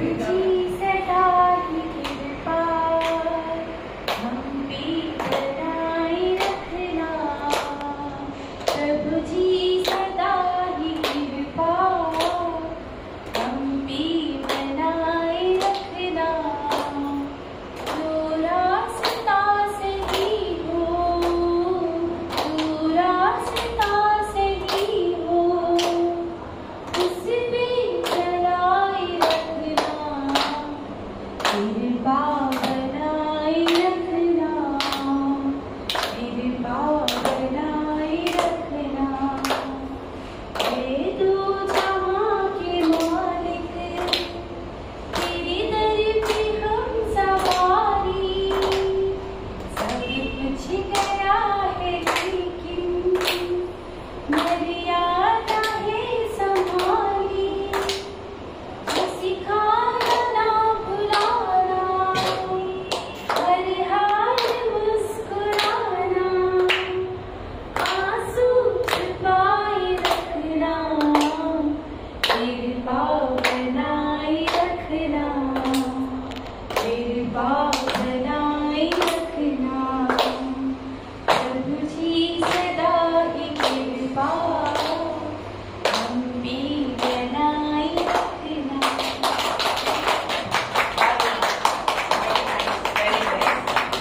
Cheese. Hey.